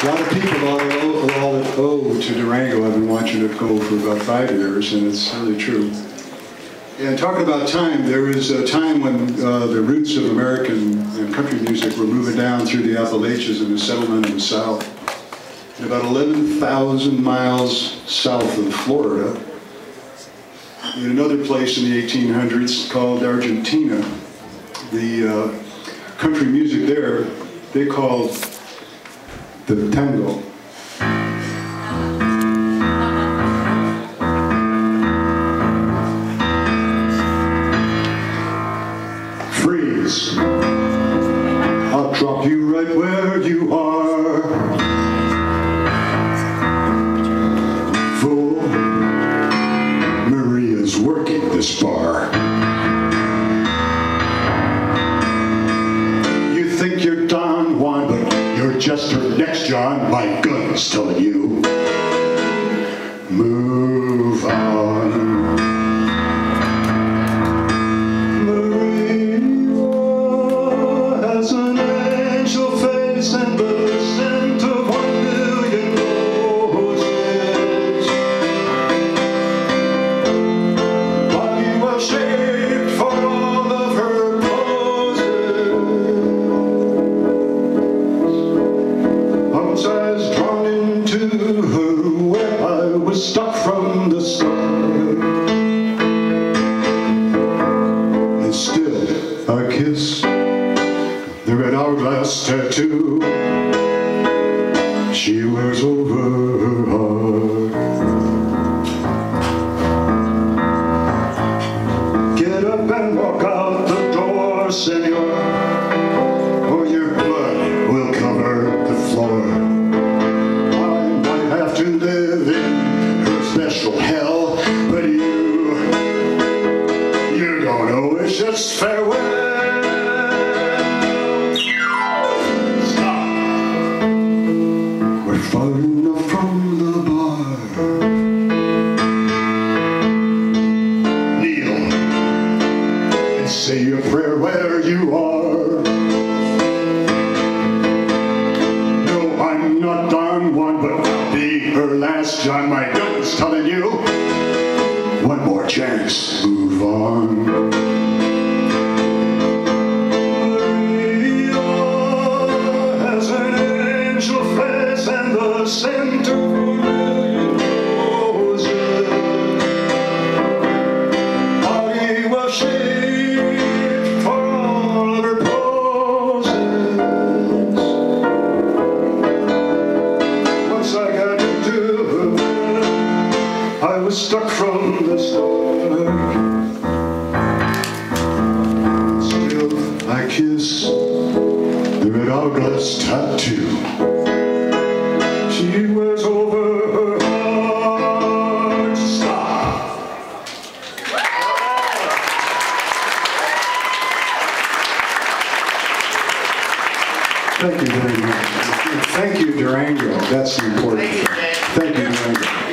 A lot of people all, all, that owe to Durango. I've been watching it go for about five years, and it's really true. And talking about time, there was a time when uh, the roots of American and country music were moving down through the Appalachians and the settlement in the South. And about 11,000 miles south of Florida, in another place in the 1800s called Argentina, the uh, country music there, they called the tango. Freeze. I'll drop you right where you are. Fool. Maria's working this bar. Her next John. My gun's telling you. Move was stuck from the start. And still I kiss the red hourglass tattoo she wears over her heart. Get up and walk out the door, senor, just farewell. Stop. We're far enough from the bar. Kneel and say your prayer where you are. No, I'm not Don Juan, but I'll be her last John. My gun's telling you. One more chance, move on. Was stuck from the start. Still, I kiss the red hourglass tattoo. She wears over her heart. Stop. Thank you very much. Thank you, Durango. That's the important. Thank you, thing. Thank you, Durango.